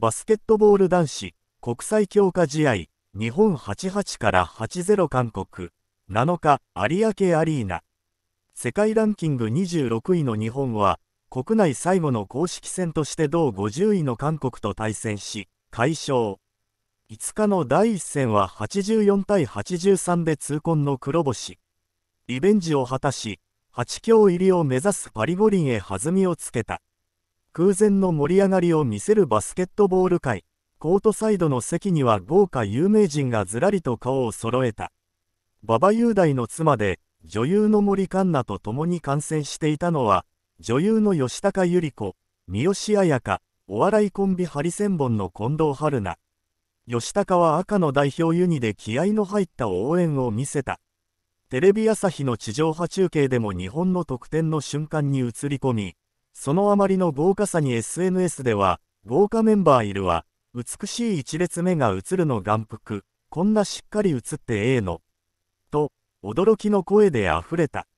バスケットボール男子、国際強化試合、日本88から80韓国、7日、有明アリーナ。世界ランキング26位の日本は、国内最後の公式戦として同50位の韓国と対戦し、快勝。5日の第1戦は84対83で痛恨の黒星。リベンジを果たし、8強入りを目指すパリ五輪へ弾みをつけた。空前の盛り上がりを見せるバスケットボール界。コートサイドの席には豪華有名人がずらりと顔を揃えた。馬場雄大の妻で、女優の森環奈と共に観戦していたのは、女優の吉高由里子、三好彩香、お笑いコンビハリセンボンの近藤春菜。吉高は赤の代表ユニで気合の入った応援を見せた。テレビ朝日の地上波中継でも日本の得点の瞬間に映り込み、そのあまりの豪華さに SNS では、豪華メンバーいるわ、美しい一列目が映るの眼福、こんなしっかり映ってええの。と、驚きの声で溢れた。